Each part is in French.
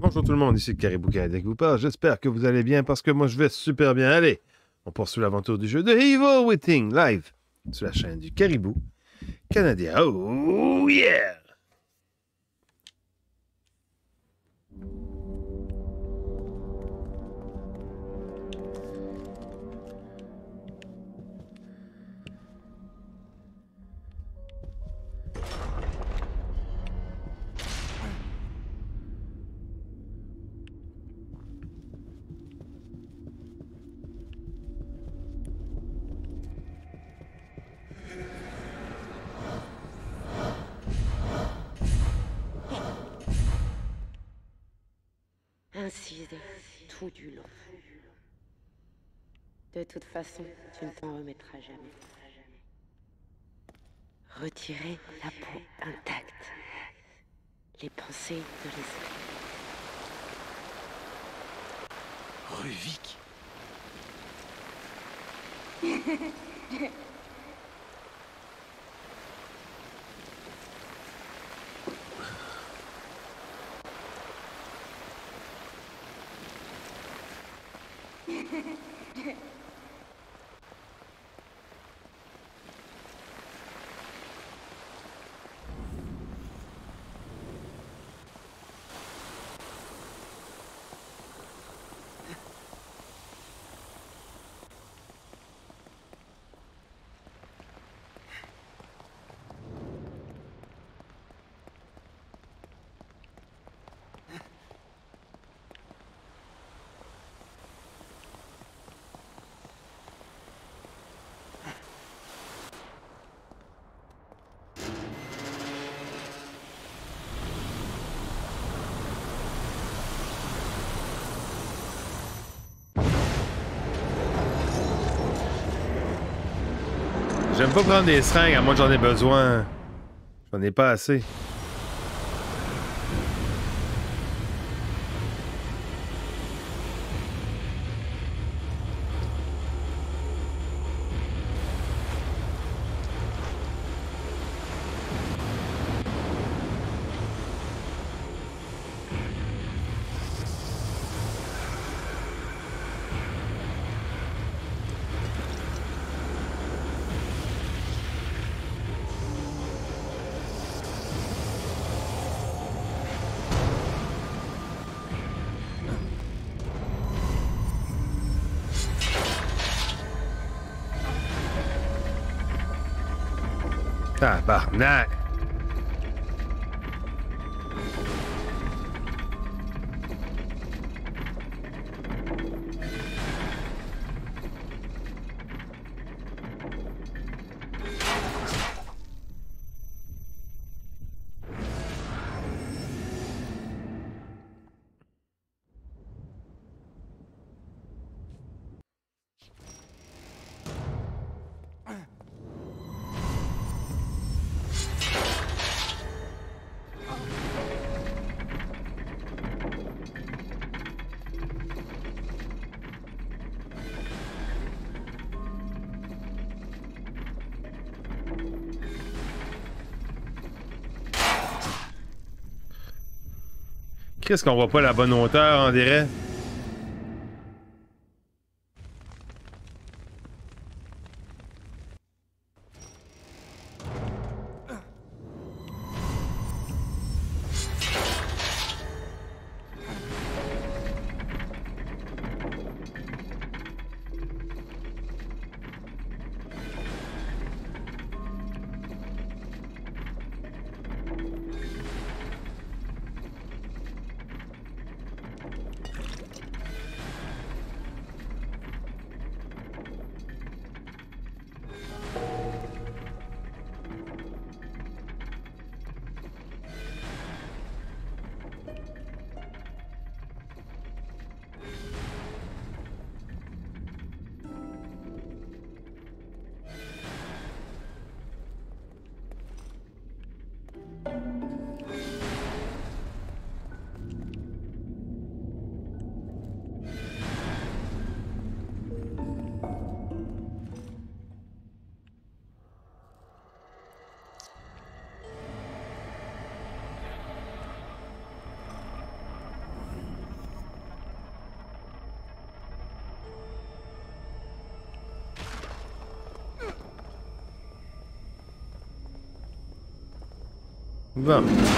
Bonjour tout le monde, ici Caribou Canadien qui vous parle. J'espère que vous allez bien parce que moi je vais super bien. Allez, on poursuit l'aventure du jeu de Evil Witting live sur la chaîne du Caribou Canadien. Oh yeah! Toute façon, tu ne t'en remettras jamais. Retirer la peau intacte. Les pensées de l'esprit. Ruvik J'aime pas prendre des seringues à moins j'en ai besoin. J'en ai pas assez. Tabarnak! Qu'est-ce qu'on voit pas la bonne hauteur, on dirait? them.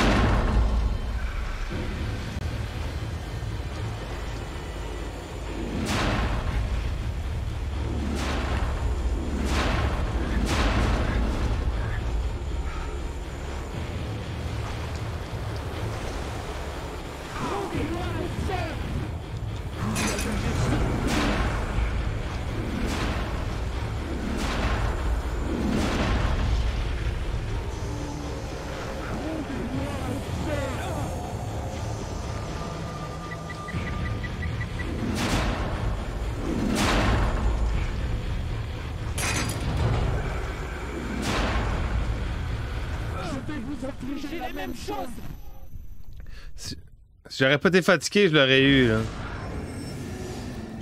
Bon. Si, j'aurais pas été fatigué, je l'aurais eu.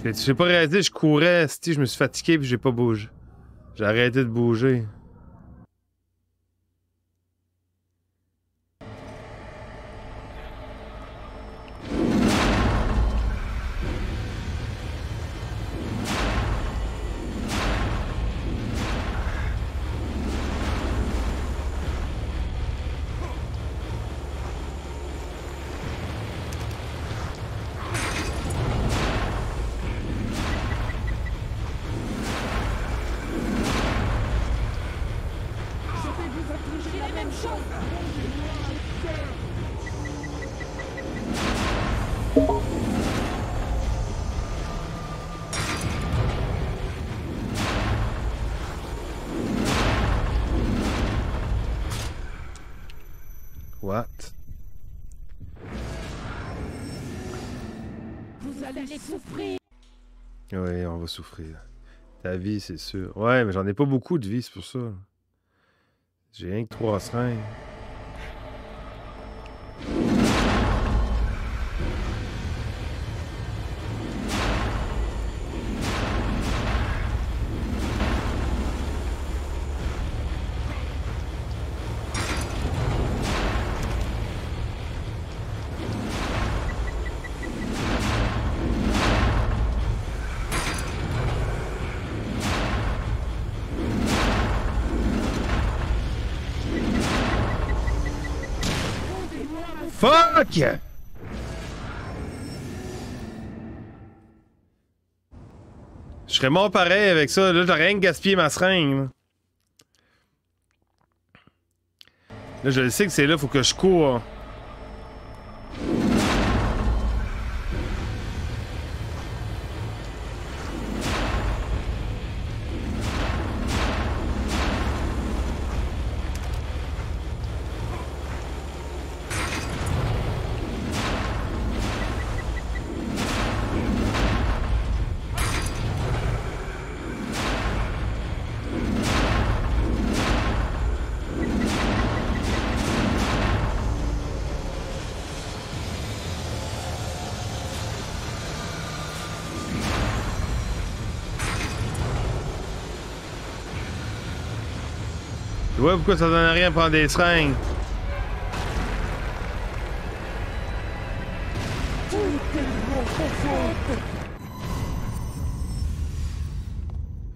J'ai- J'ai pas réalisé, je courais, si je me suis fatigué puis j'ai pas bougé. J'ai arrêté de bouger. Souffrir. Ta vie, c'est sûr. Ouais, mais j'en ai pas beaucoup de vie, c'est pour ça. J'ai rien que trois seringues. Je serais mort pareil avec ça. Là, j'aurais rien gaspillé ma seringue. Là, je le sais que c'est là, faut que je cours. Pourquoi ça donne rien prendre des seringues?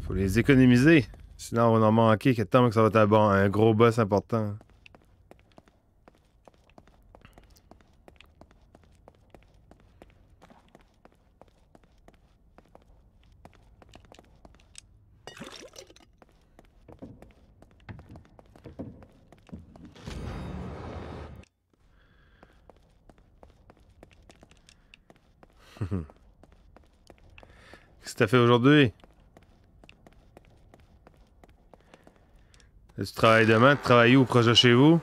Faut les économiser. Sinon, on va en manquer. Quel temps que ça va être un, bon, un gros boss important? Qu'est-ce que fait aujourd'hui? Tu travailles demain? Tu travailles où? Proche de chez vous?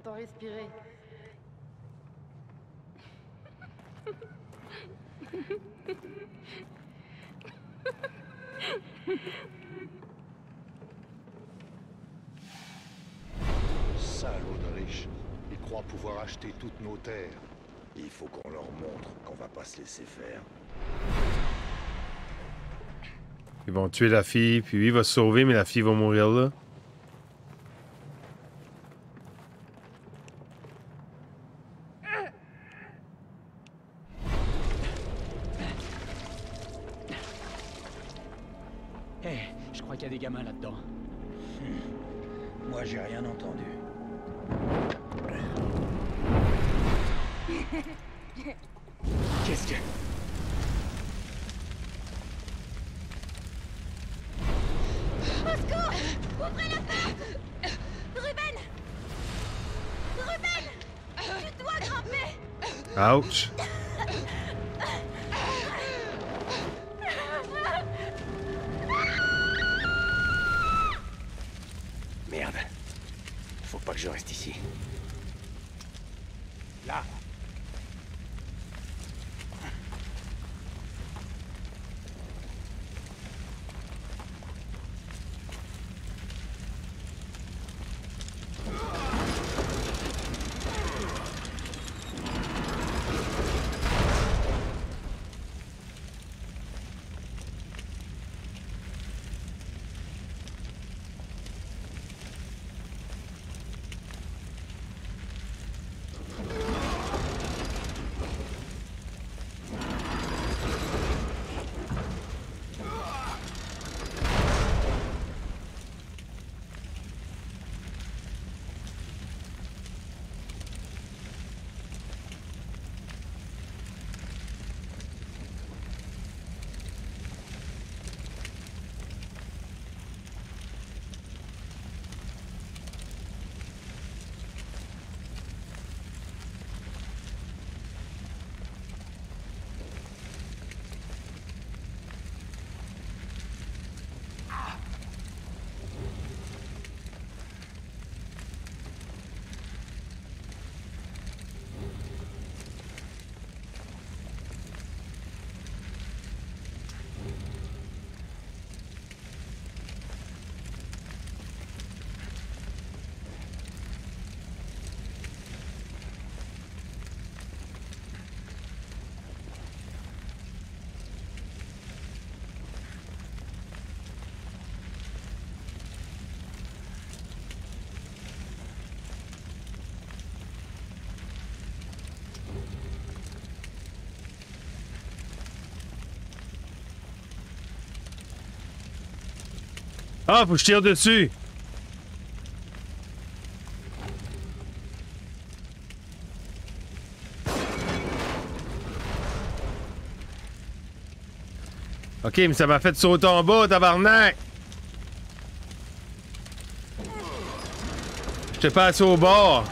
T'entends respirer. Salauds de riches. Ils croient pouvoir acheter toutes nos terres. Il faut qu'on leur montre qu'on va pas se laisser faire. Ils vont tuer la fille, puis lui il va se sauver, mais la fille va mourir là. Crois qu'il y a des gamins là-dedans. Moi, j'ai rien entendu. Qu'est-ce que... Au secours Ouvrez la porte Ruben Ruben Tu dois grimper Ouch! Ah, faut que je tire dessus! Ok, mais ça m'a fait sauter en bas, tabarnak! J'étais passé au bord.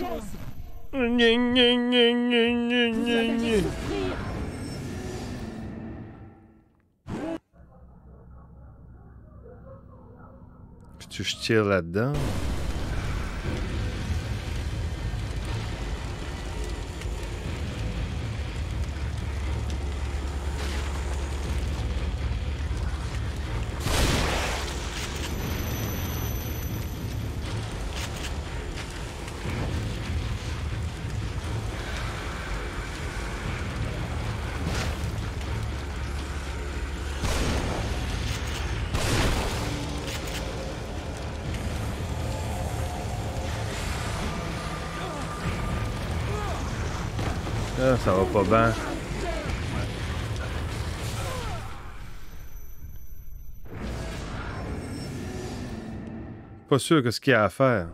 Gna, gna, gna, gna, tu je tire là-dedans. Pas sûr que ce qu'il y a à faire.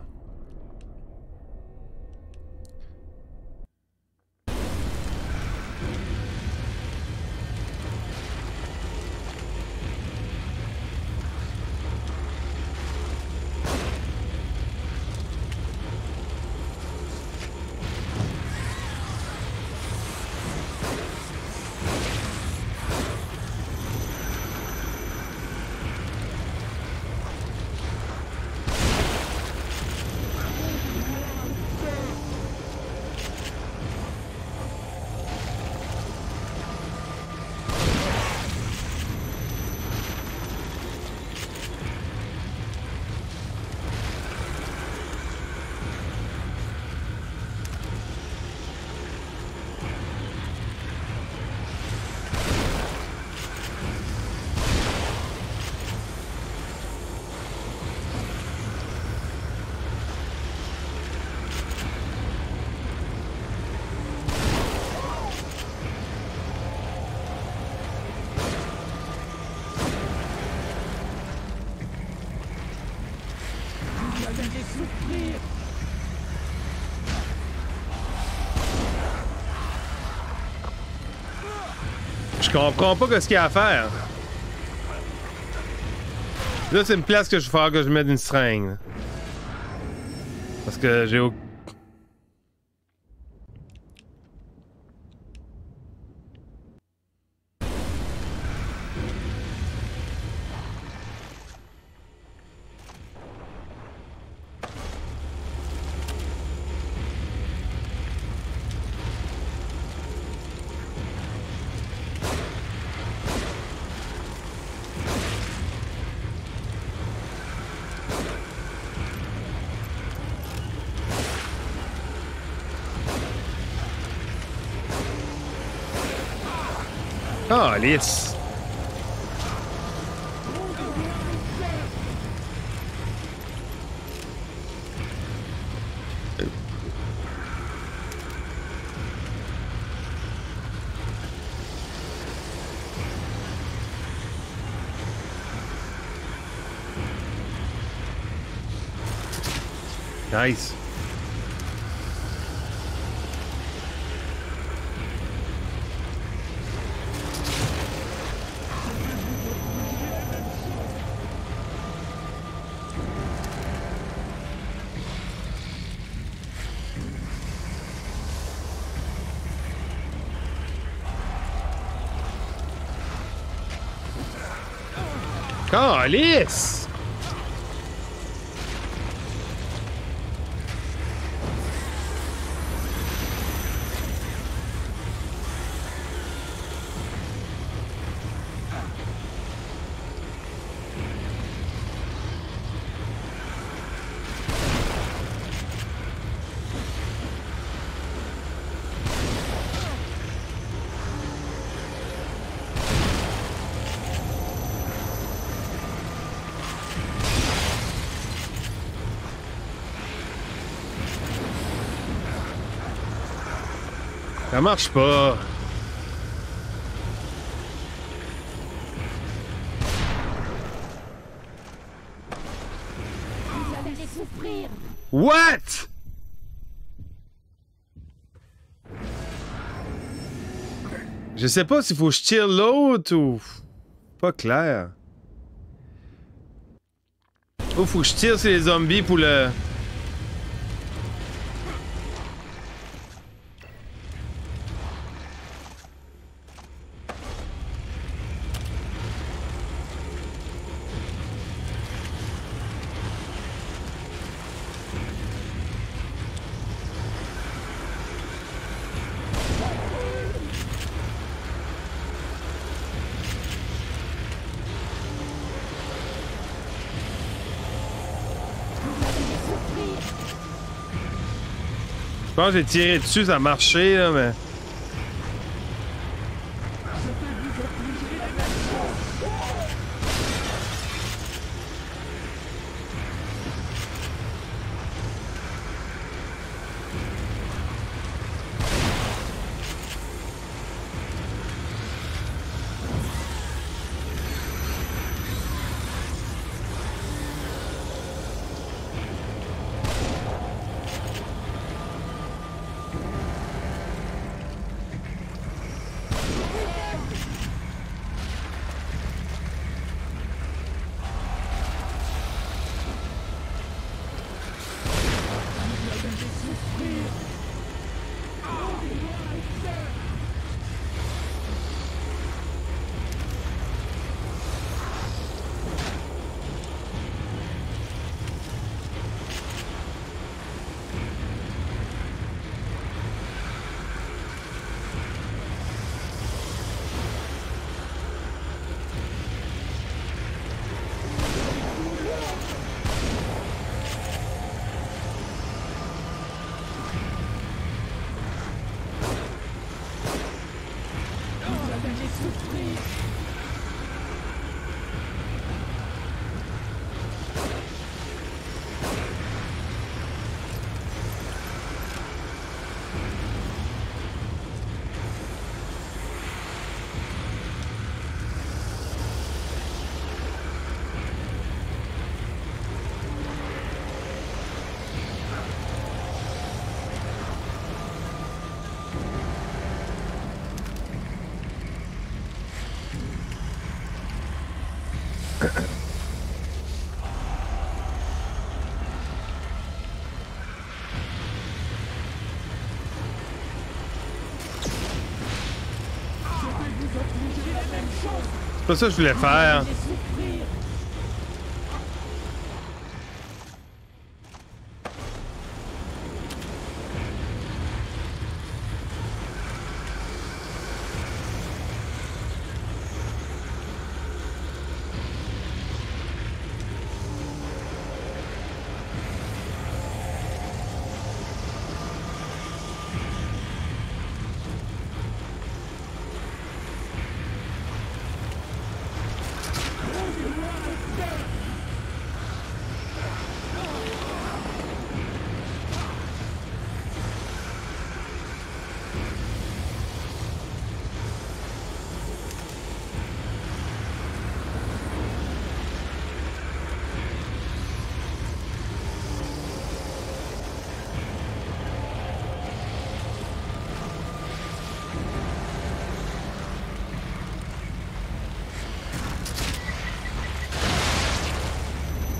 Je comprends pas ce qu'il y a à faire. Là, c'est une place que je vais faire que je mette une seringue. Parce que j'ai au... Ah, Alice. Nice. Calice! Ça marche pas. What? Je sais pas s'il faut que je tire l'autre ou. Pas clair. Oh, faut que je tire sur les zombies pour le... j'ai tiré dessus, ça a marché, là, mais... C'est ça que je voulais faire.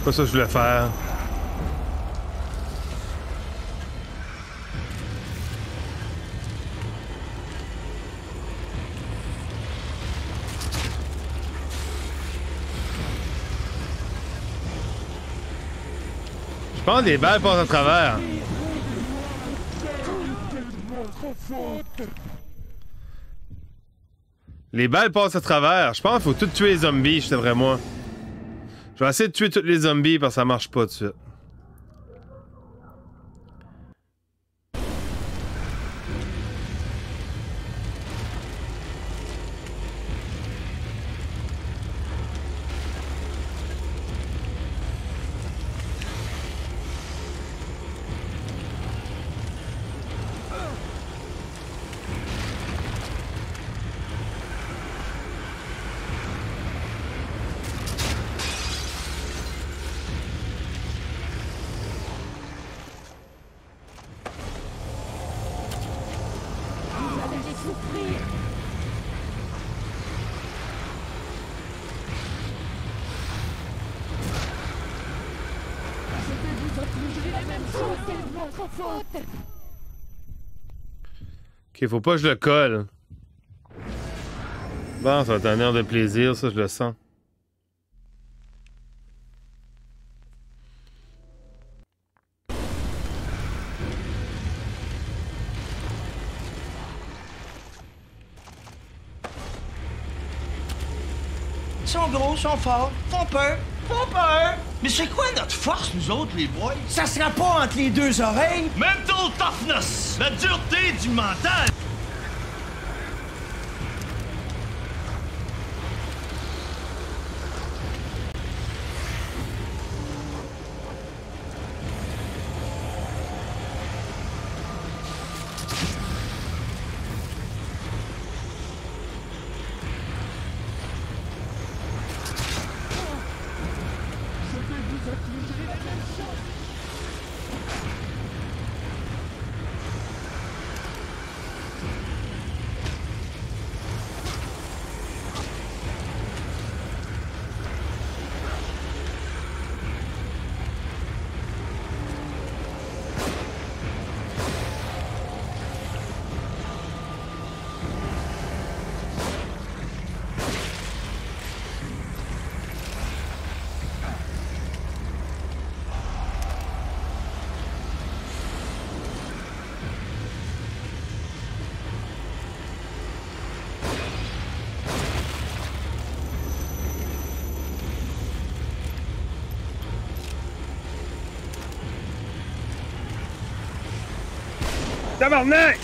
Pas ça que je voulais faire. Je pense que les balles passent à travers. Les balles passent à travers. Je pense qu'il faut tout tuer les zombies, je vrai moi. Je vais essayer de tuer tous les zombies parce que ça marche pas tout de suite. Ok, faut pas que je le colle. Bon, ça va être un air de plaisir, ça, je le sens. Ils sont gros, ils sont forts, font peur, font peur. Mais c'est quoi notre force, nous autres, les boys? Ça sera pas entre les deux oreilles? Mental toughness, la dureté du mental. Tabarnak!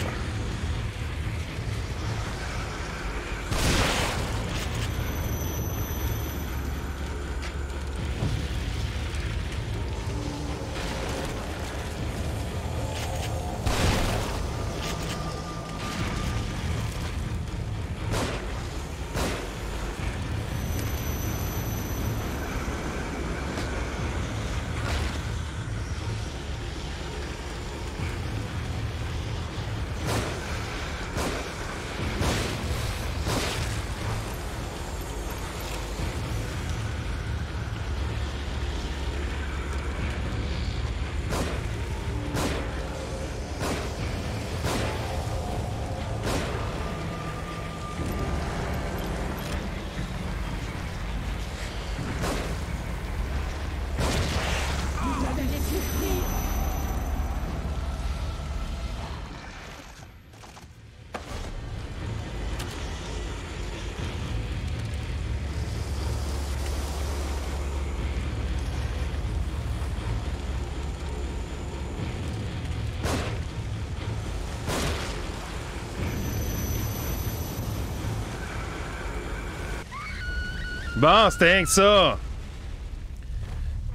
Bon, c'était rien que ça.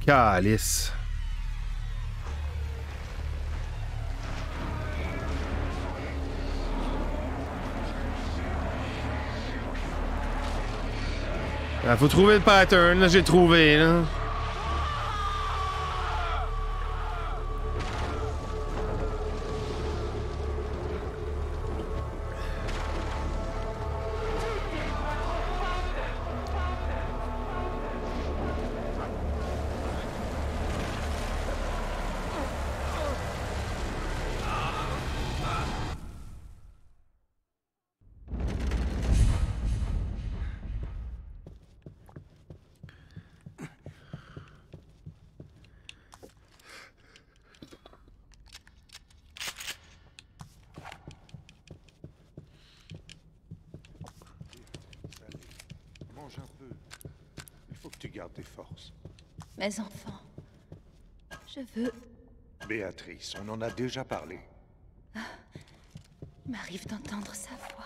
Calice. Il faut trouver le pattern, là, j'ai trouvé, là. On en a déjà parlé. Il m'arrive d'entendre sa voix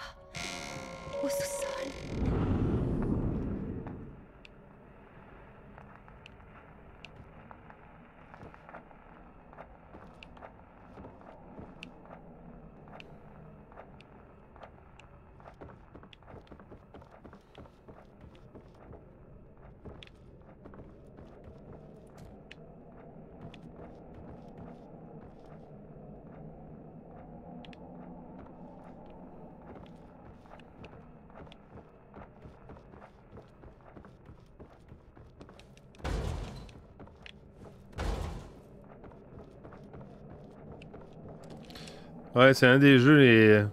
C'est un des jeux les...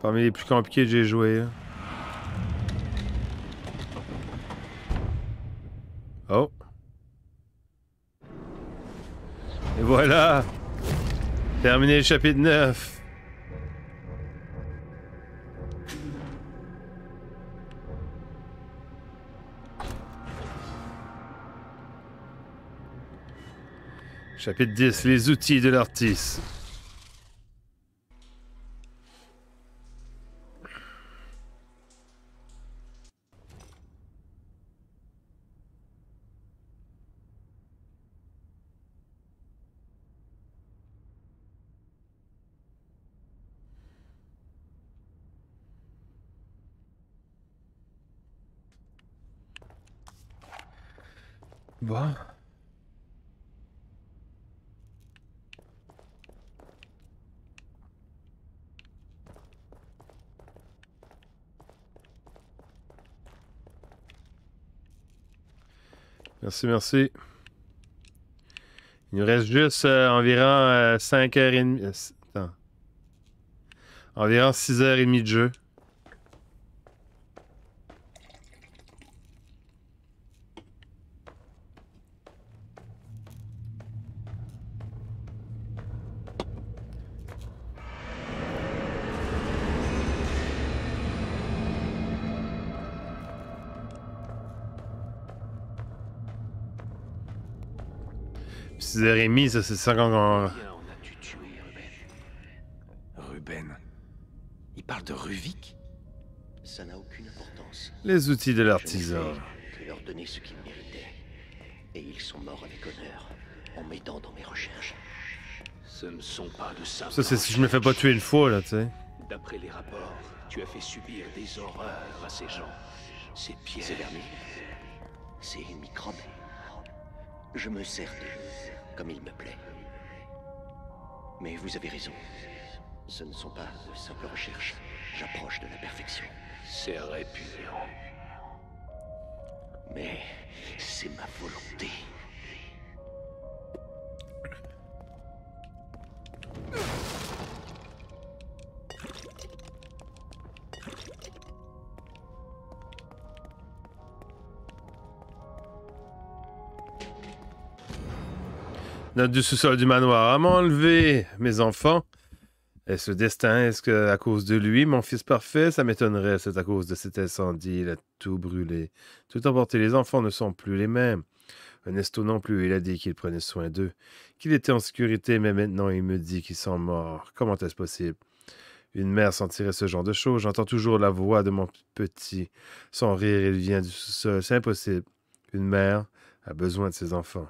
parmi les plus compliqués que j'ai joué. Oh. Et voilà. Terminé le chapitre 9. Chapitre 10, les outils de l'artiste. Bon. Merci, merci. Il nous reste juste euh, environ 5h30. attends. Environ 6h30 de jeu. 6h30, ça c'est 50 ans. Bien, on a dû tuer Ruben. Ruben Il parle de Ruvik? Ça n'a aucune importance. Les outils de Je l'artisan. que leur donner ce qu'ils méritaient. Et ils sont morts avec honneur, en m'aidant dans mes recherches. Ce ne sont pas de simples Ça, c'est si je me fais pas tuer une fois, là, tu sais. D'après les rapports, tu as fait subir des horreurs à ces gens. Ces pieds C'est vernis. C'est une microbe. Je me sers d'eux, comme il me plaît. Mais vous avez raison. Ce ne sont pas de simples recherches. J'approche de la perfection. C'est répugnant. Mais c'est ma volonté. Note du sous-sol du manoir. À m'enlever, mes enfants. Est-ce le destin? Est-ce que à cause de lui, mon fils parfait? Ça m'étonnerait. C'est à cause de cet incendie. Il a tout brûlé. Tout emporté. Les enfants ne sont plus les mêmes. Ernesto non plus. Il a dit qu'il prenait soin d'eux. Qu'il était en sécurité, mais maintenant il me dit qu'ils sont morts. Comment est-ce possible? Une mère sentirait ce genre de choses. J'entends toujours la voix de mon petit. Son rire, il vient du sous-sol. C'est impossible. Une mère a besoin de ses enfants.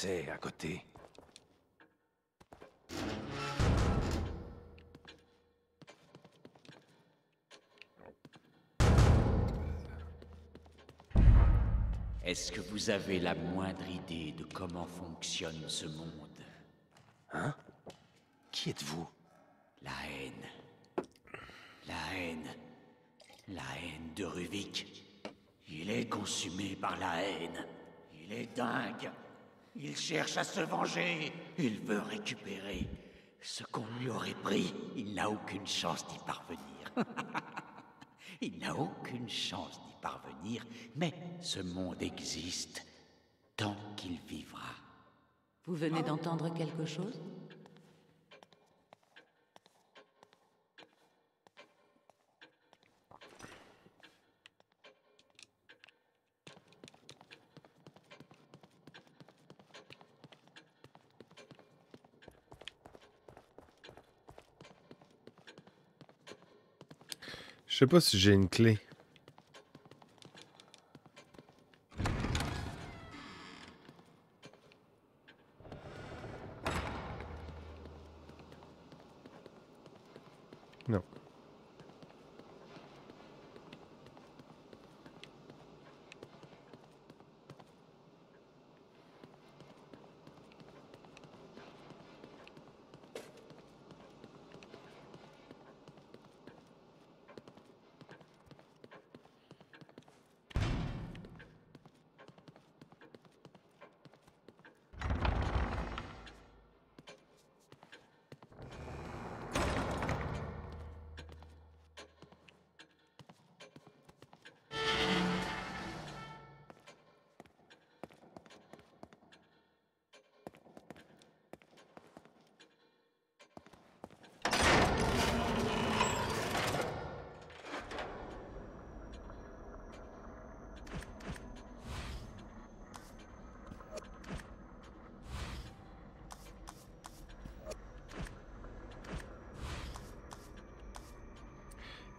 C'est à côté Est-ce que vous avez la moindre idée de comment fonctionne ce monde? Hein? Qui êtes-vous? La haine. La haine. La haine de Ruvik. Il est consumé par la haine. Il est dingue. Il cherche à se venger. Il veut récupérer ce qu'on lui aurait pris. Il n'a aucune chance d'y parvenir. Il n'a aucune chance d'y parvenir, mais ce monde existe tant qu'il vivra. Vous venez d'entendre quelque chose? Je sais pas si j'ai une clé.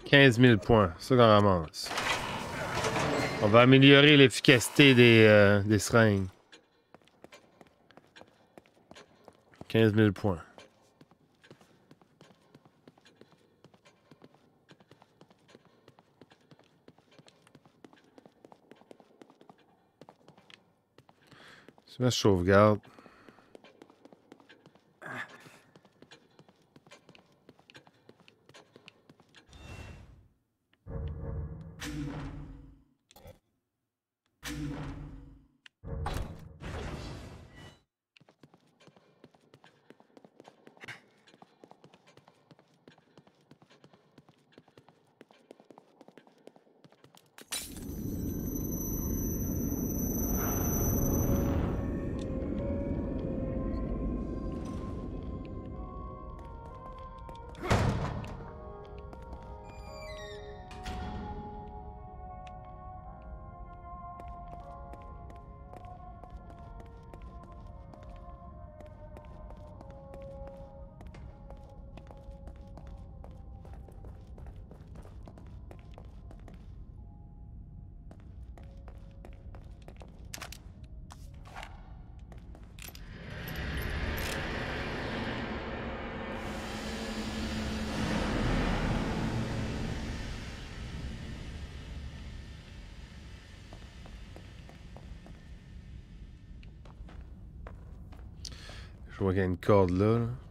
15 000 points, ça qu'on ramasse. On va améliorer l'efficacité des, euh, des seringues. 15 000 points. Je sauvegarde. Je vois qu'il y.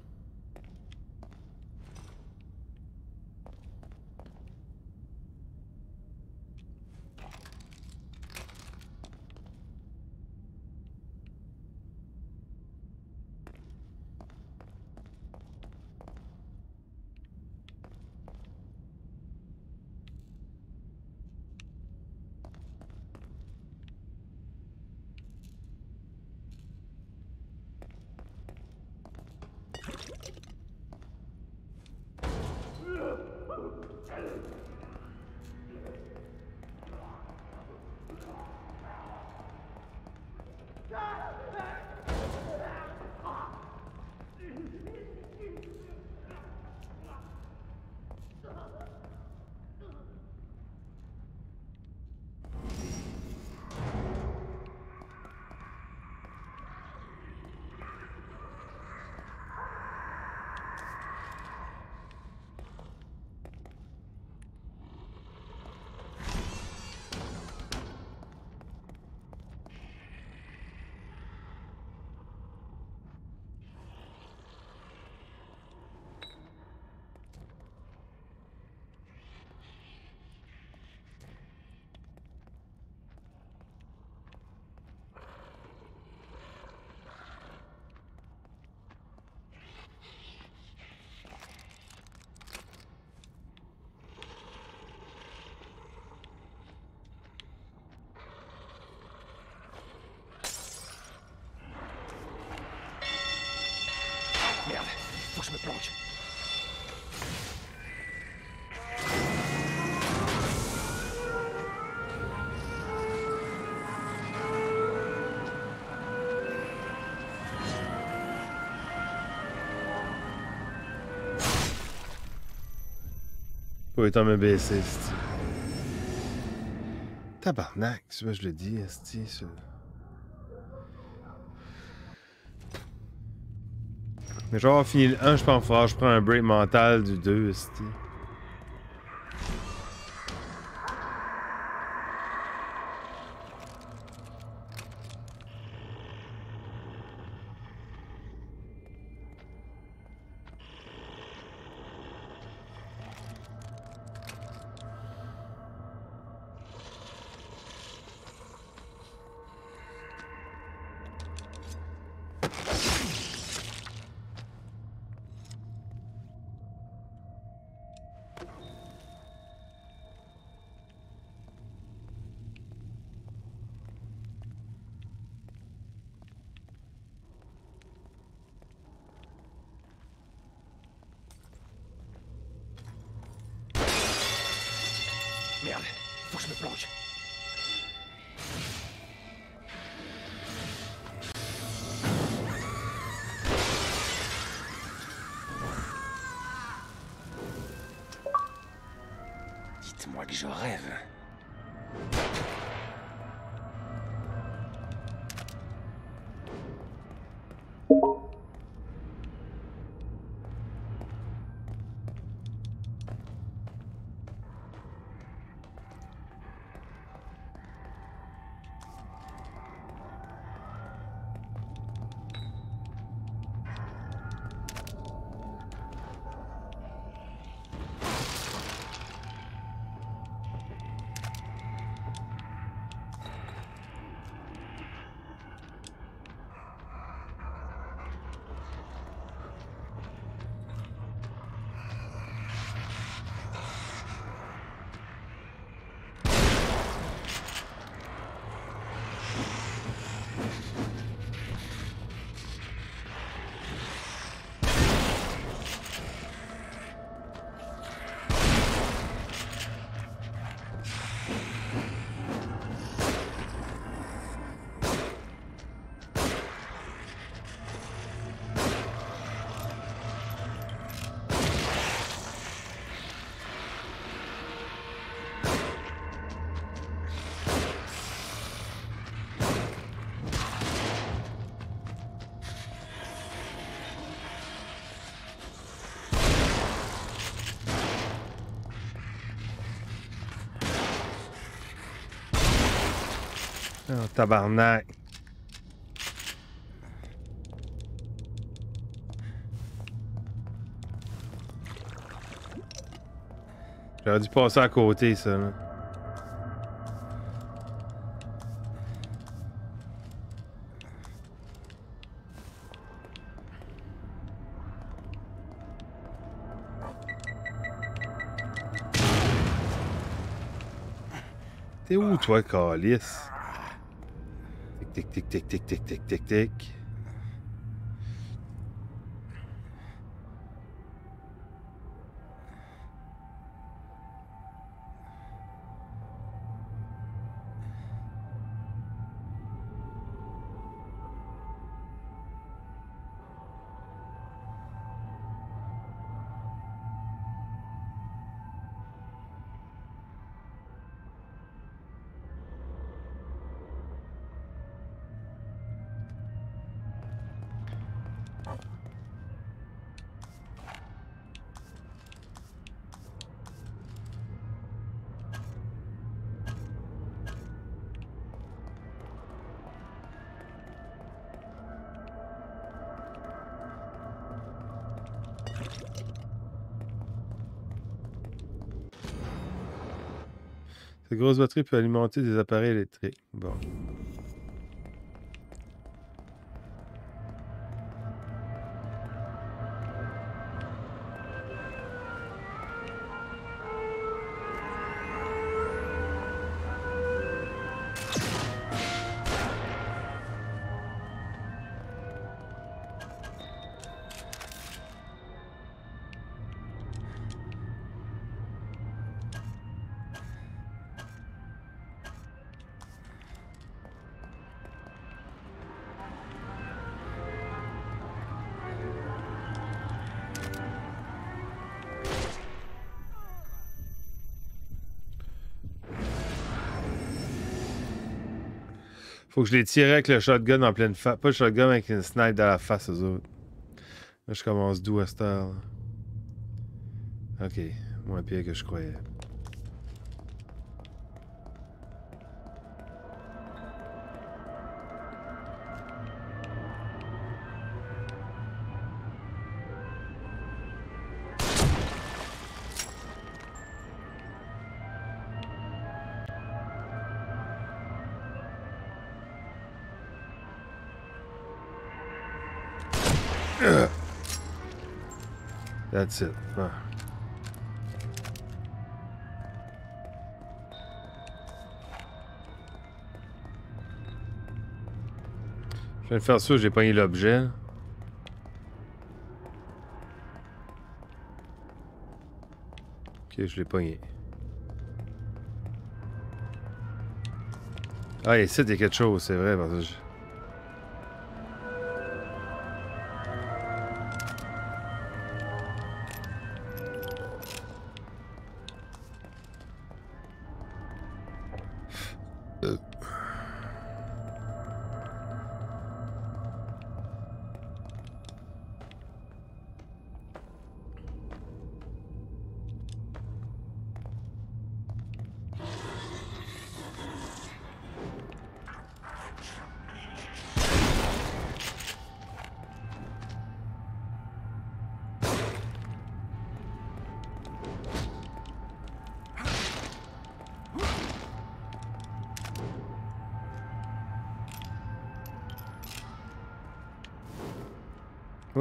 pas eu le temps de me baisser, esti. Tabarnak, tu vois, je le dis, esti. ça. Mais genre, fini le 1, je pense, que je prends un break mental du 2, esti. Oh, tabarnak. J'aurais dû passer à côté, ça. T'es où, toi, calice? Tek tek tek tek tek tek tek tek. Grosse batterie peut alimenter des appareils électriques. Bon. Faut que je les tire avec le shotgun en pleine face. Pas le shotgun avec une snipe dans la face aux autres. Là, je commence d'où à cette heure. Ok, moins pire que je croyais. Je viens de faire ça, j'ai pogné l'objet. Ok, je l'ai pogné. Ah, il y a quelque chose, c'est vrai. Parce que je...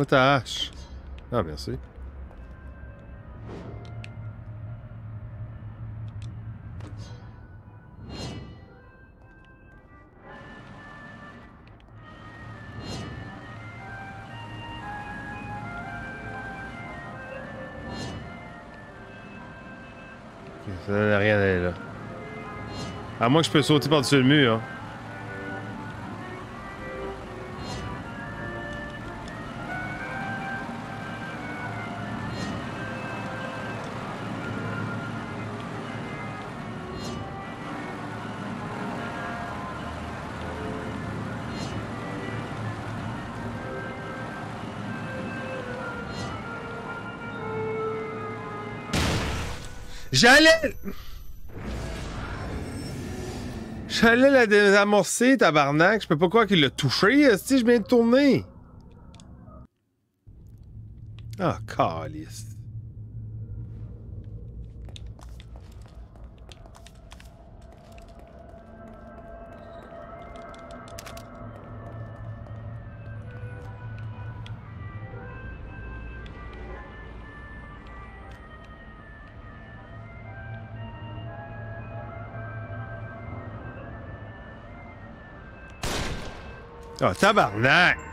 ta hache? Ah, merci. Ça donne rien là. À moins que je peux sauter par-dessus le mur. hein. J'allais. J'allais la désamorcer, tabarnak. Je peux pas croire qu'il l'a touché. Si je viens de tourner. Ah, calice. Ah, tabarnak!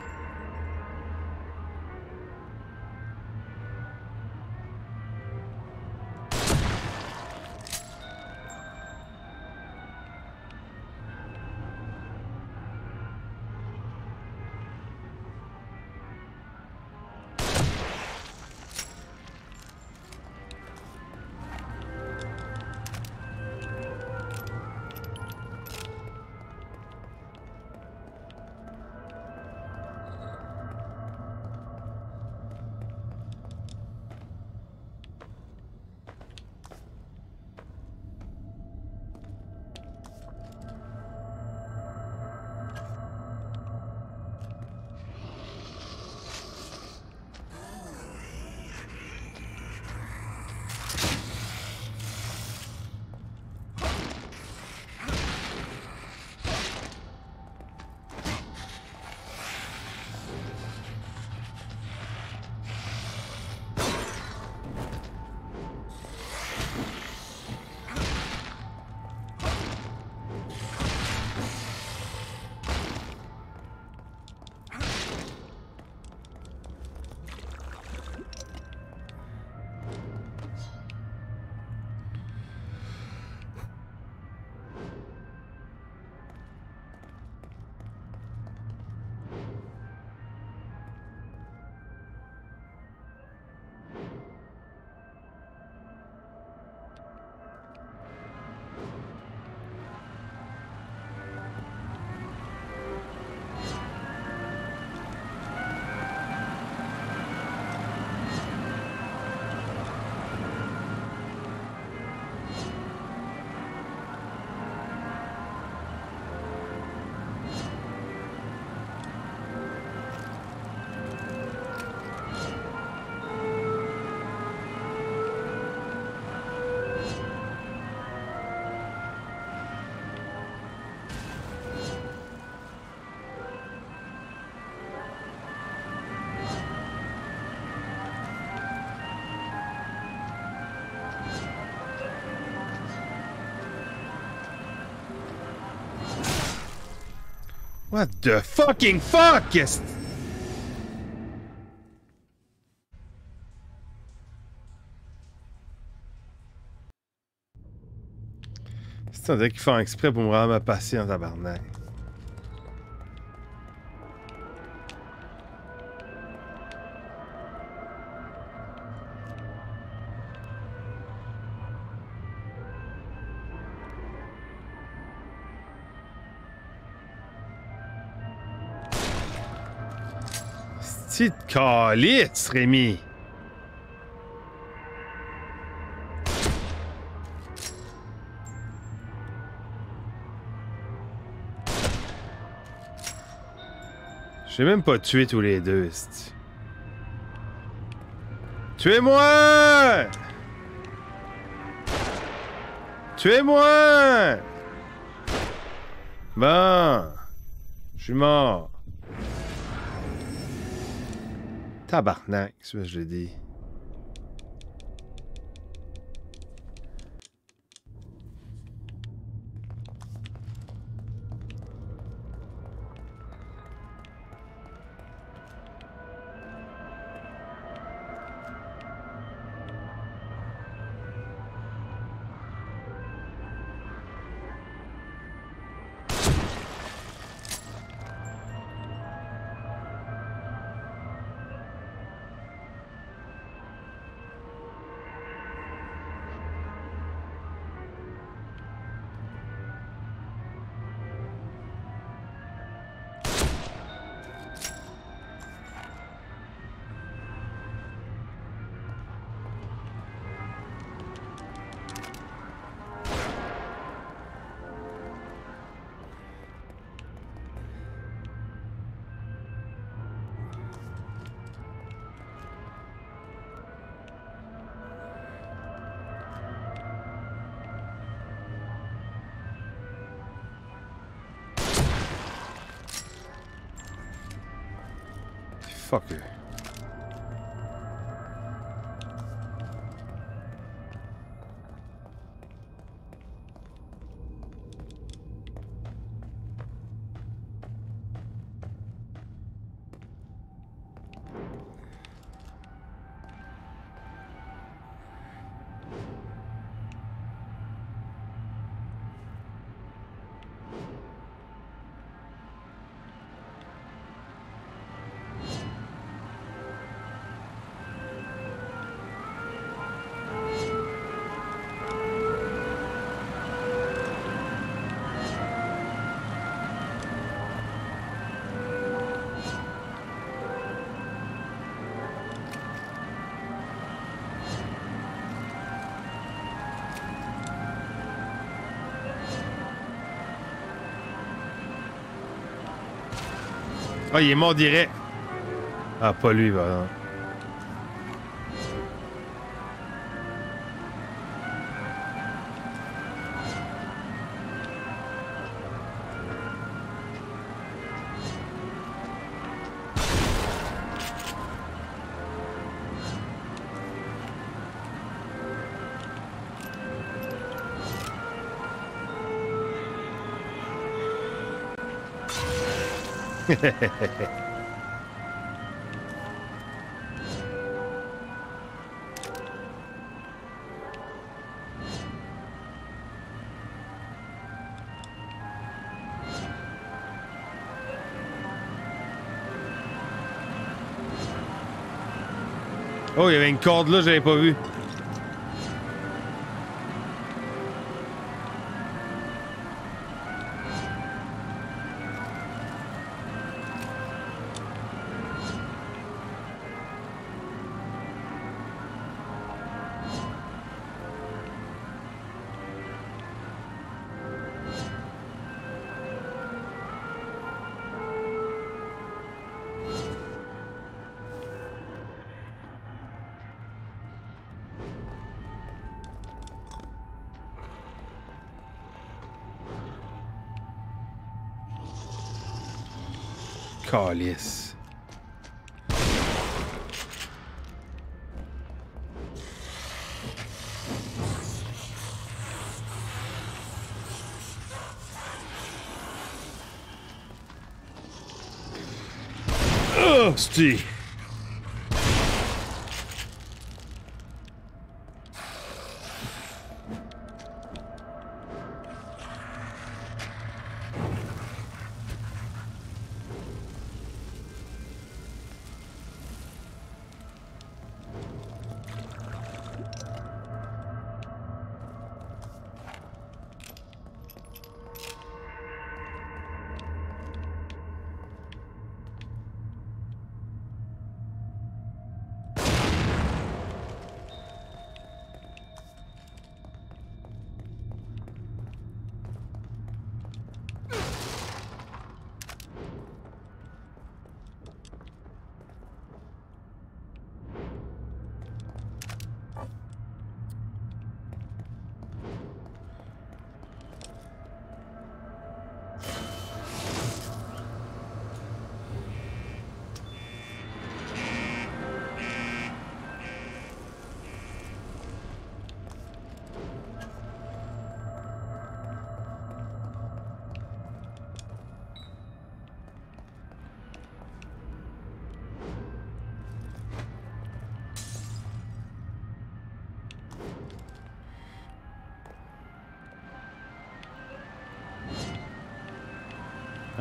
What the fucking fuck? C'est on dirait qu'ils font exprès pour me rendre ma patience, tabarnak. Petite calice, Rémi. J'ai même pas tué tous les deux. Tuez-moi! Tuez-moi! Bon. Je suis mort. Tabarnak, je l'ai dit. Ah, il est mort direct. Ah, pas lui, va. Oh, il y avait une corde là, j'avais pas vu. 50.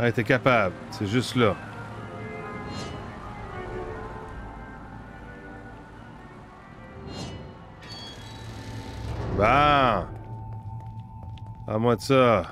Ah, T'aurais été capable. C'est juste là. Bah! À moi de ça.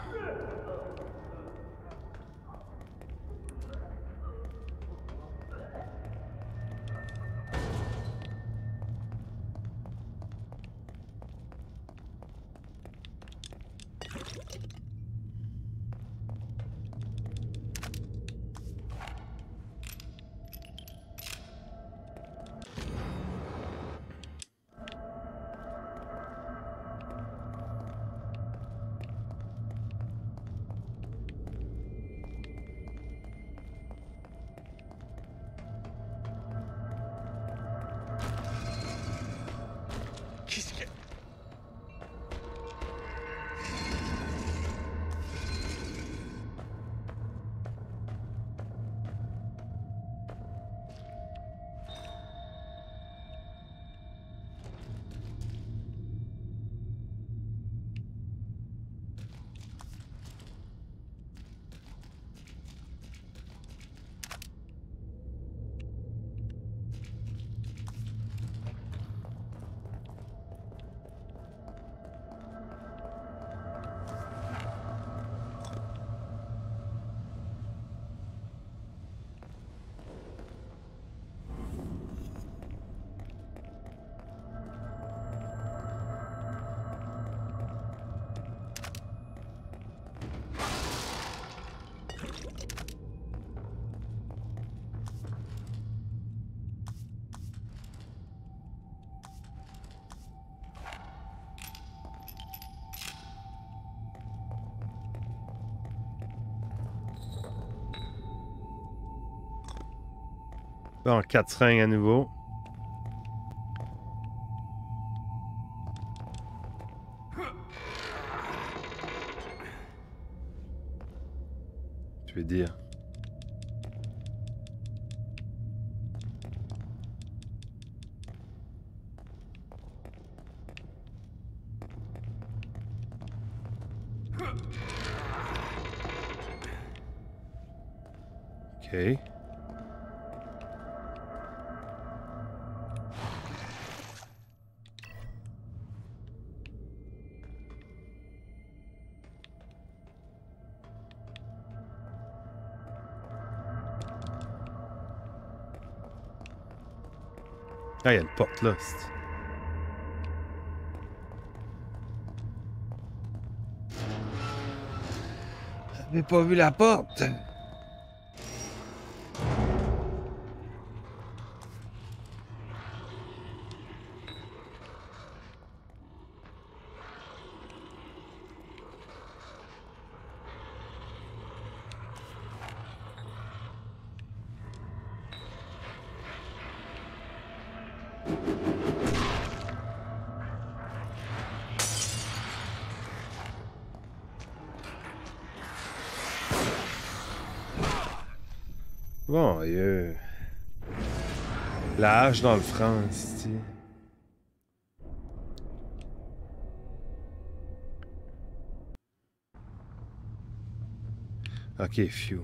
Bon, 4 seringues à nouveau. Je vais dire? Ah, il y a une porte là. J'avais pas vu la porte? Dans le franc, c'est... Ok, phew.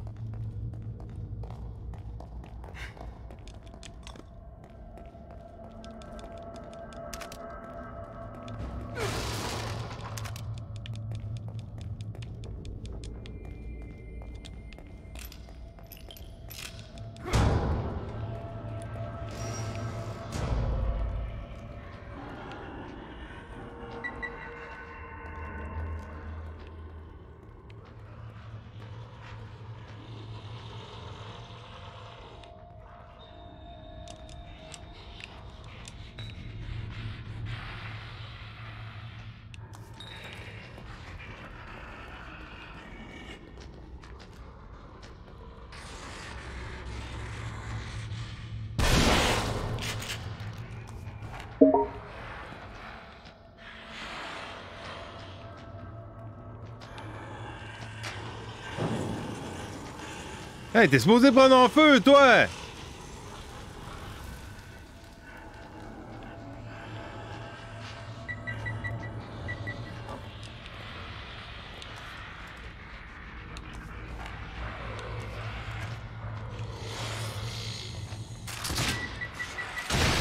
Hey, t'es supposé prendre en feu, toi!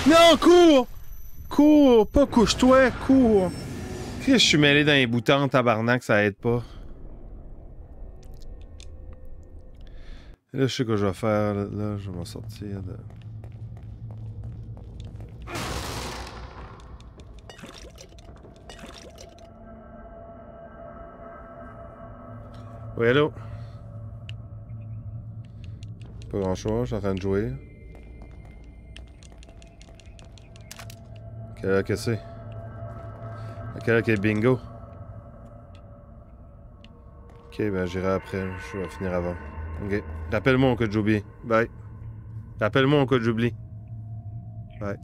Non, cours! Cours! Pas couche-toi, cours! Qu'est-ce que je suis mêlé dans les boutons, tabarnak, ça aide pas? Là, je sais que je vais faire. Là, je vais m'en sortir de. Oui, allô? Pas grand chose, je suis en train de jouer. Quelle heure que c'est? Quelle heure que bingo? Ok, ben j'irai après, je vais finir avant. Ok. Rappelle-moi en cas j'oublie. Bye. Rappelle-moi en cas j'oublie. Bye.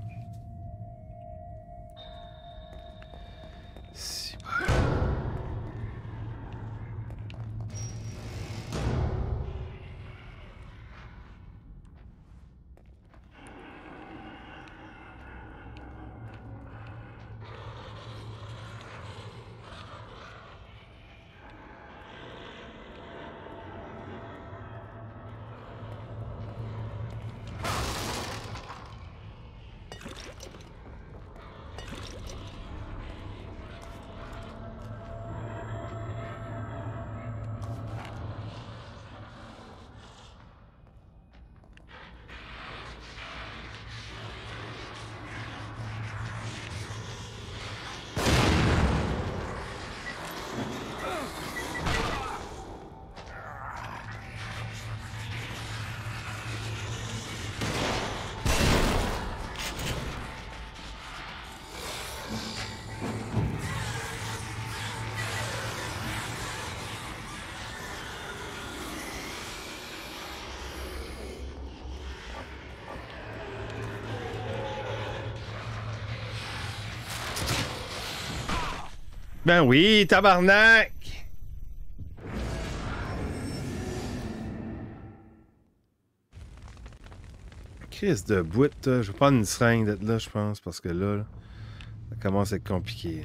Ben oui, tabarnak! Crise de boîte, je vais prendre une seringue d'être là, je pense, parce que là, ça commence à être compliqué.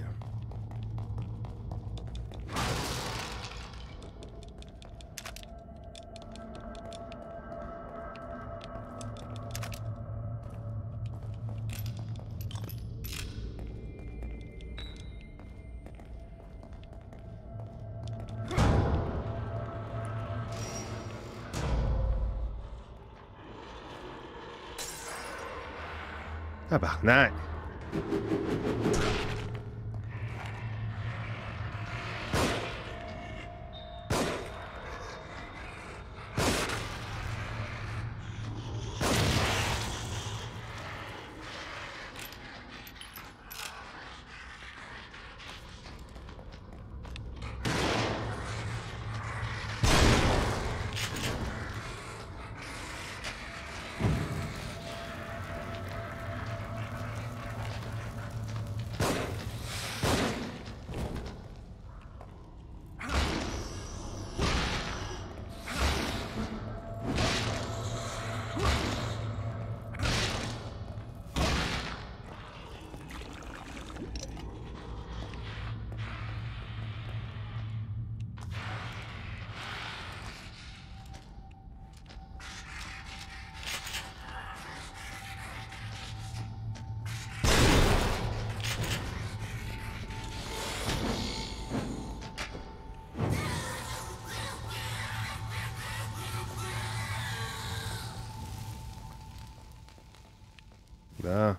Là.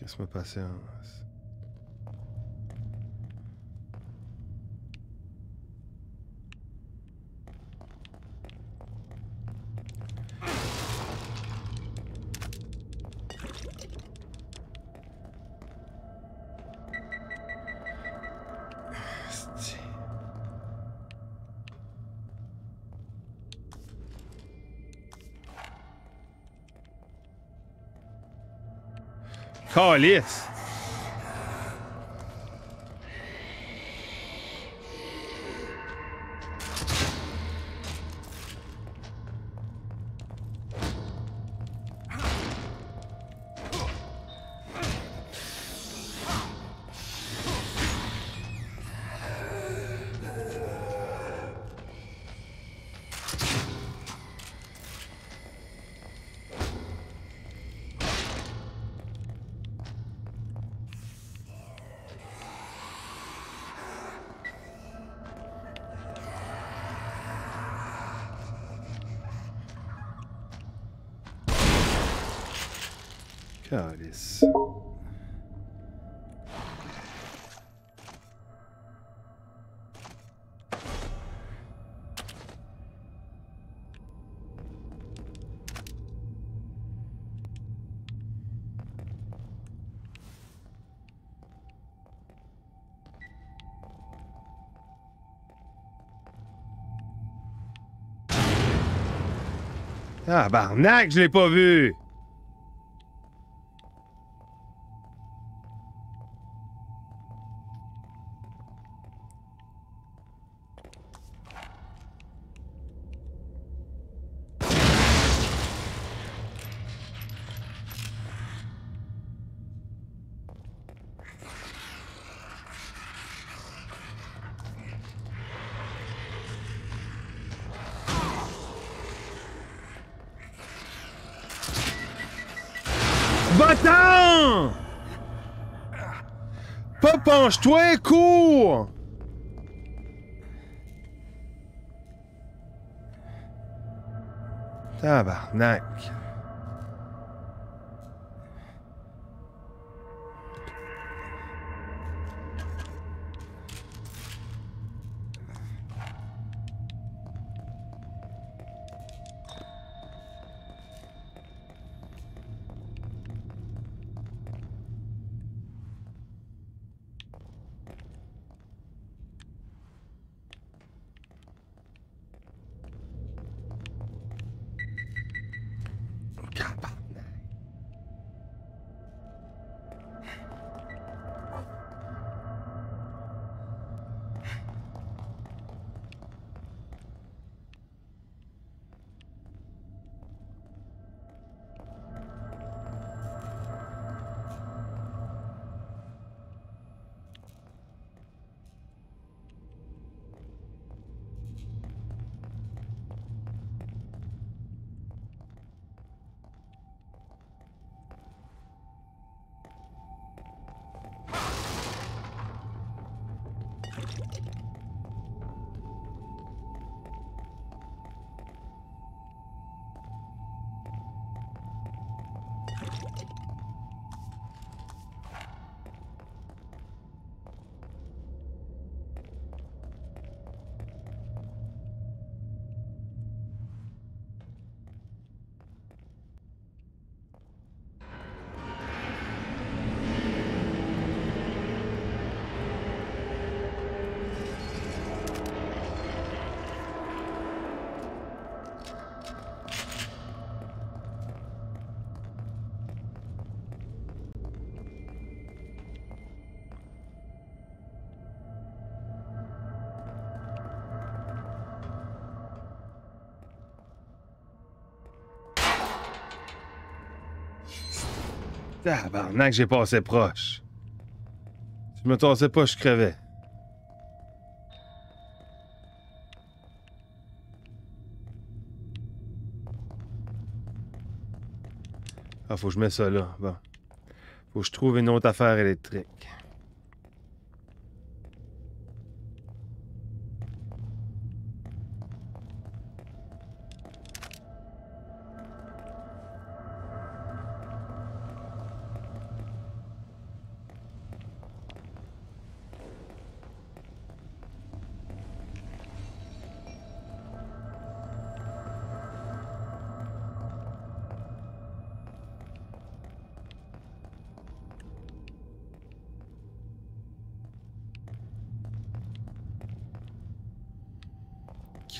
Laisse-moi patience. Calice! Calice. Ah, barnac, je l'ai pas vu! Penche-toi, cours! Tabarnak. Tabarnak, j'ai passé proche. Si je me tassais pas, je crevais. Ah, faut que je mette ça là. Bon. Faut que je trouve une autre affaire électrique.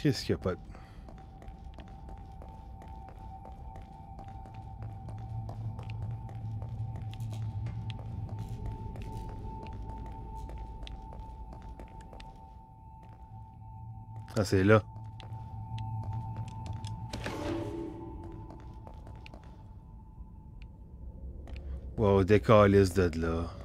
Qu'est-ce qu'il n'y a pas. Ah, c'est là. Wow, décalisse de là.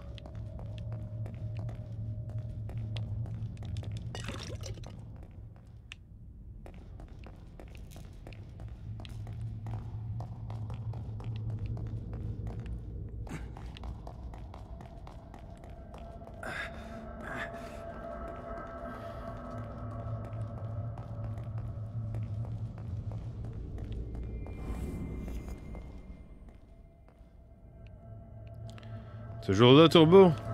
Turbo?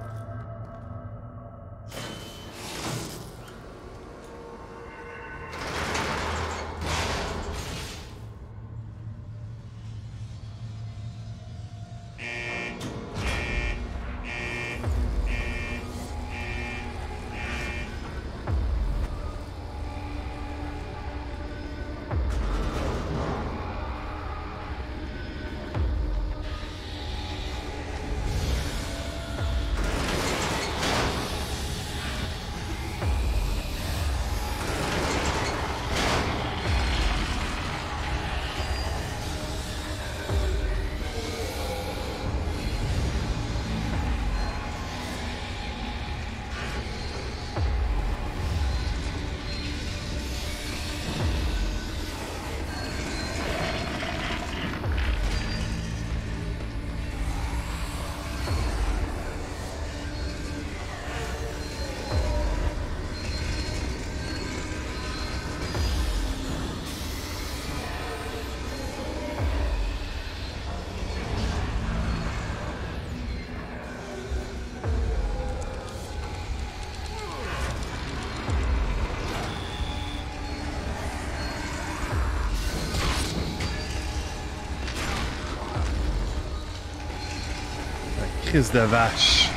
Crise de vache.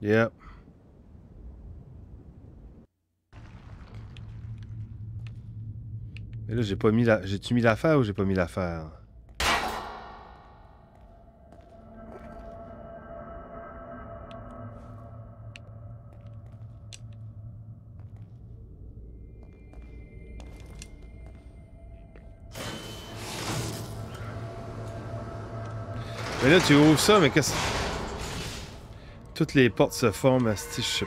Yep. Mais là, j'ai pas mis la... J'ai-tu mis l'affaire ou j'ai pas mis l'affaire? Mais là, tu ouvres ça, mais qu'est-ce... Toutes les portes se forment, à je sais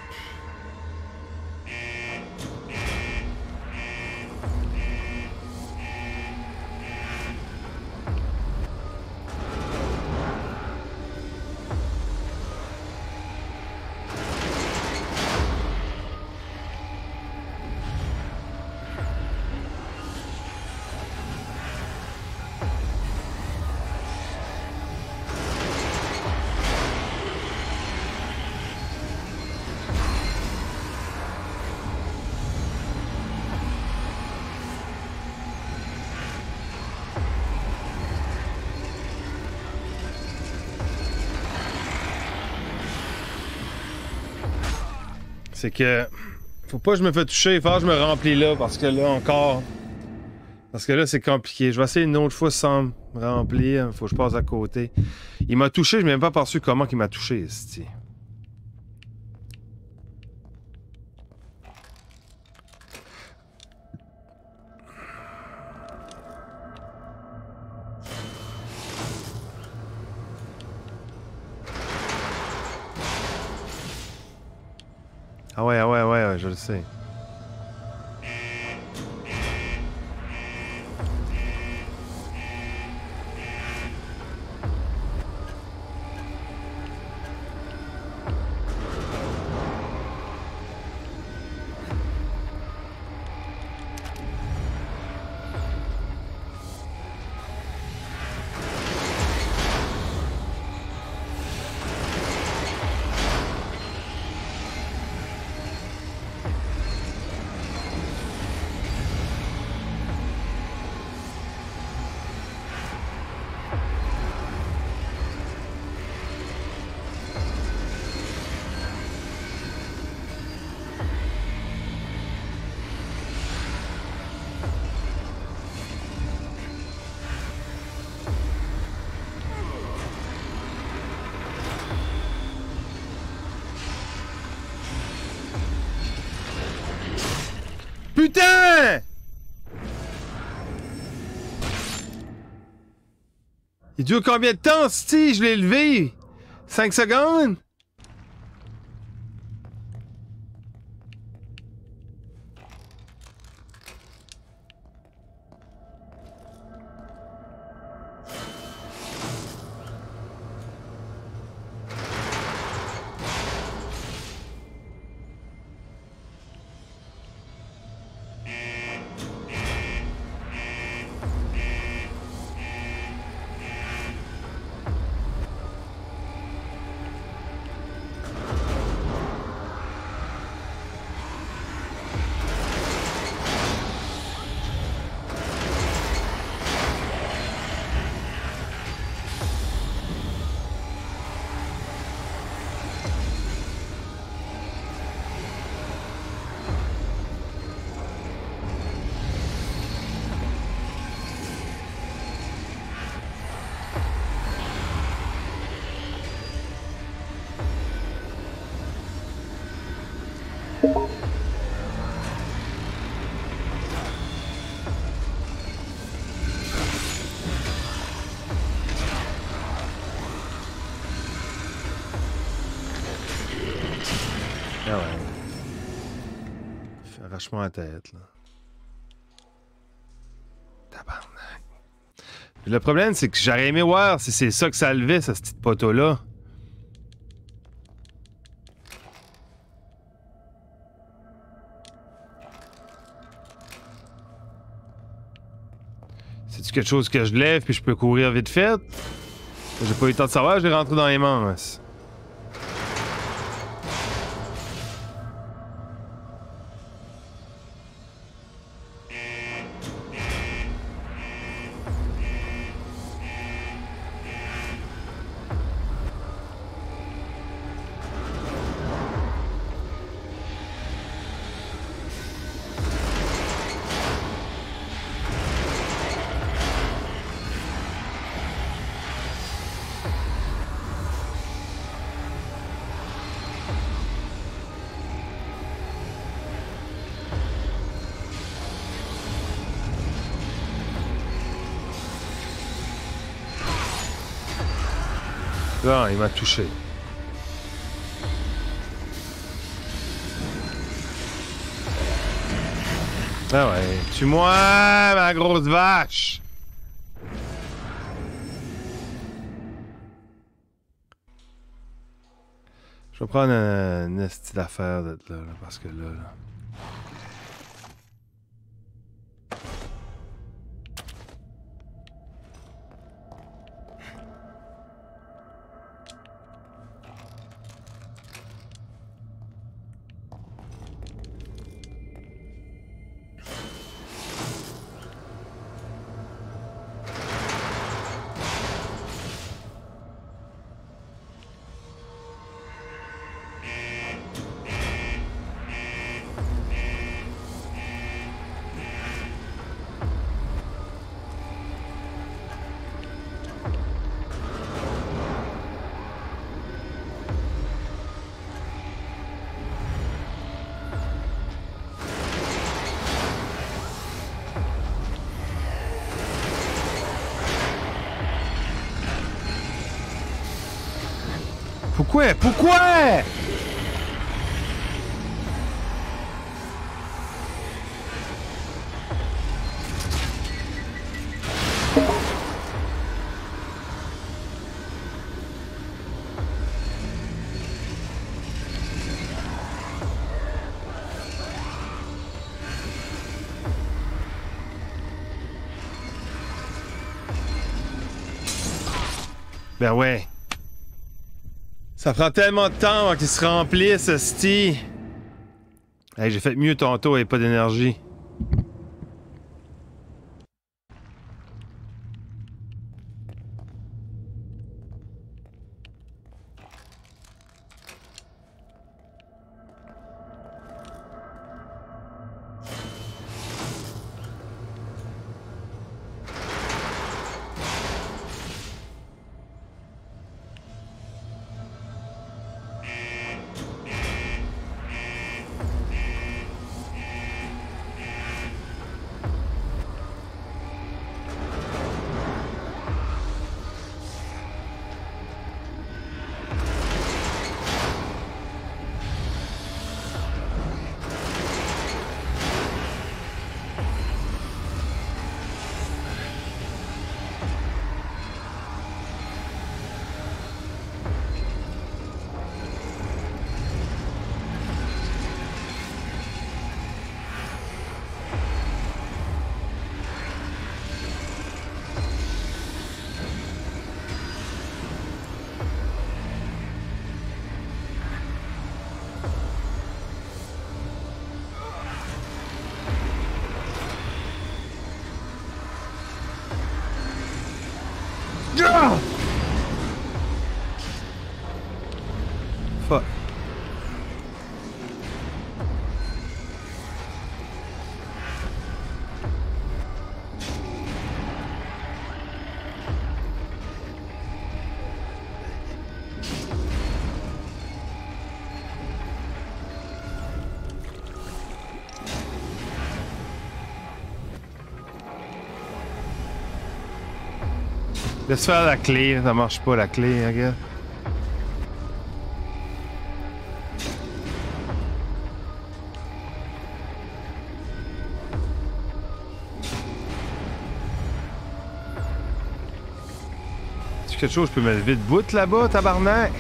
c'est que faut pas que je me fais toucher, il faut que je me remplis là parce que là encore. Parce que là, c'est compliqué. Je vais essayer une autre fois sans me remplir. Faut que je passe à côté. Il m'a touché, je n'ai même pas perçu comment il m'a touché, ici. Il dure combien de temps, si Je l'ai levé? 5 secondes? Tête. Tabarnak. Le problème, c'est que j'aurais aimé voir si c'est ça que ça levait, ce petit poteau-là. C'est-tu quelque chose que je lève puis je peux courir vite fait? J'ai pas eu le temps de savoir, je vais rentrer dans les. Non, touché. Ah ouais, tue-moi, ma grosse vache! Je vais prendre un, un style d'affaire d'être là, là, parce que là, là... Pourquoi? Pourquoi? Ben ouais. Ça prend tellement de temps avant qu'il se remplisse, sti. Hey, j'ai fait mieux tantôt et pas d'énergie. Laisse faire la clé, ça marche pas la clé, regarde. C'est quelque chose, je peux me lever de bout là-bas, tabarnak?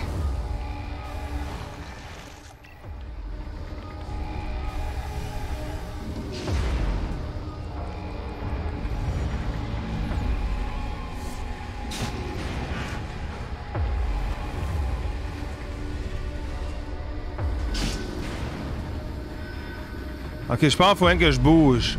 Ok, je pense qu'il faut même que je bouge.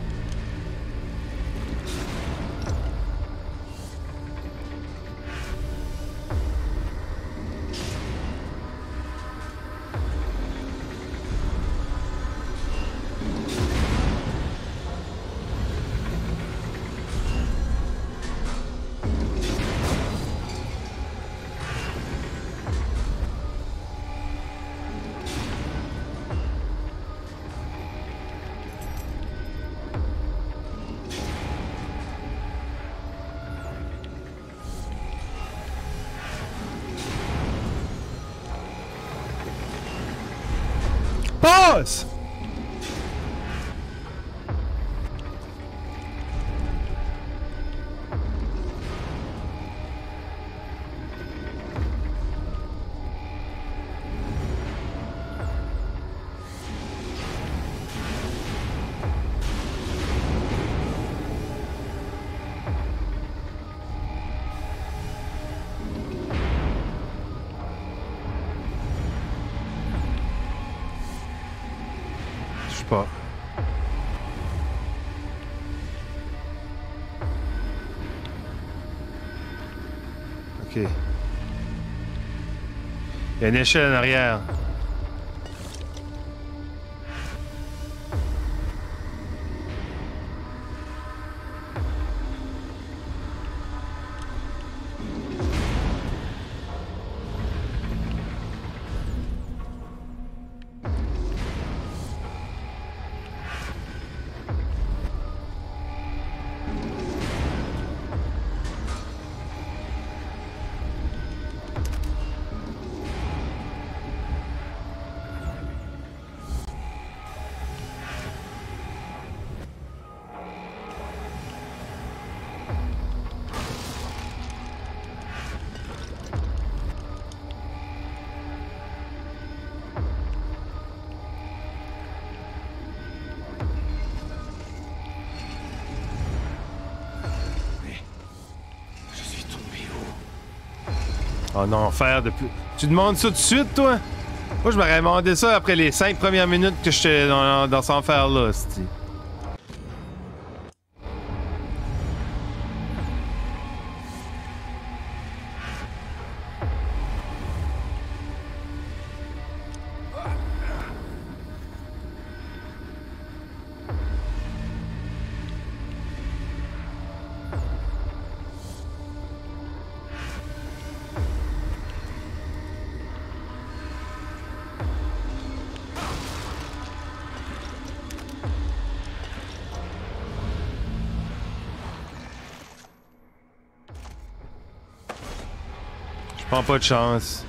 Y a une échelle en arrière. En enfer depuis. Tu demandes ça tout de suite, toi? Moi, je m'aurais demandé ça après les cinq premières minutes que j'étais dans, dans cet enfer-là, pas de chance.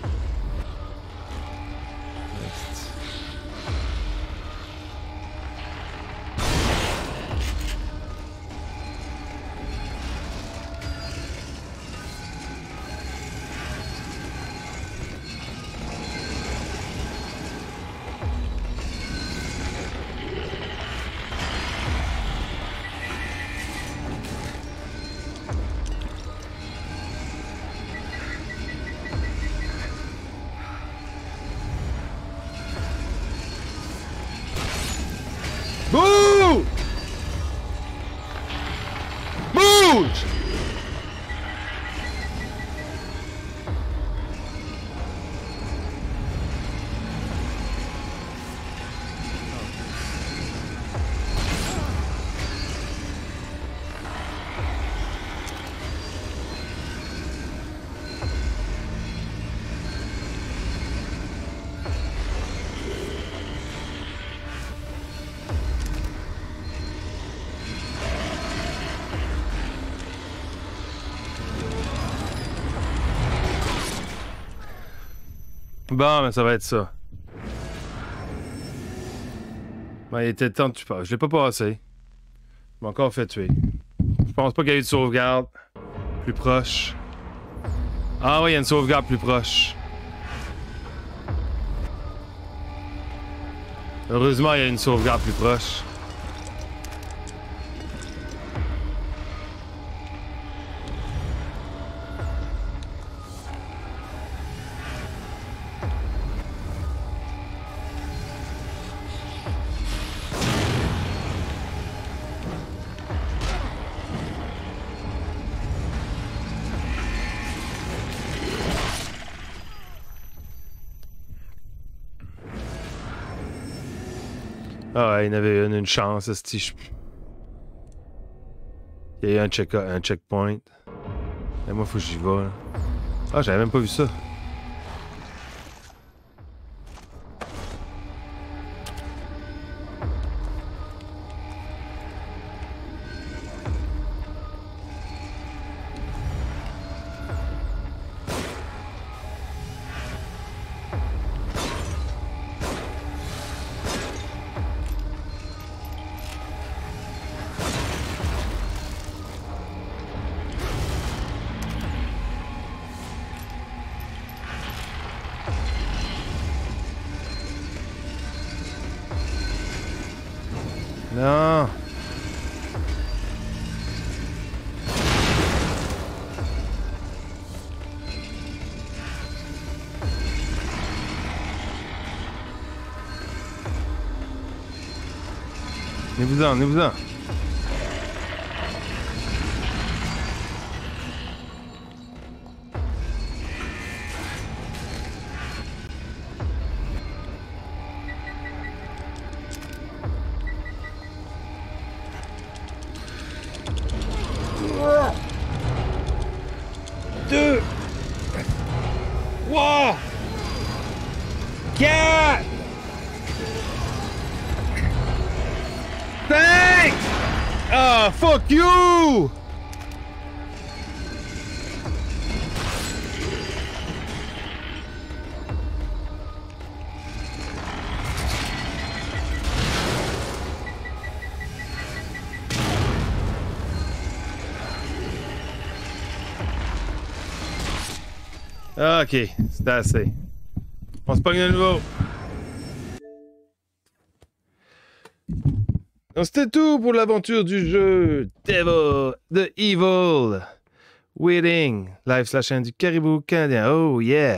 Bon, mais ça va être ça. Ben, il était temps de tu passes. Je l'ai pas passé. Je m'ai encore fait tuer. Je pense pas qu'il y a eu de sauvegarde. Plus proche. Ah oui, il y a une sauvegarde plus proche. Heureusement, il y a une sauvegarde plus proche. Il y en avait une, une chance, je- Il y a eu un, check un checkpoint. Et moi, faut que j'y vais. Ah, j'avais même pas vu ça. нельзя, нельзя. Ok, c'était assez. On se pogne de nouveau. Donc, C'était tout pour l'aventure du jeu Devil the Evil Waiting live slash du Caribou canadien. Oh yeah!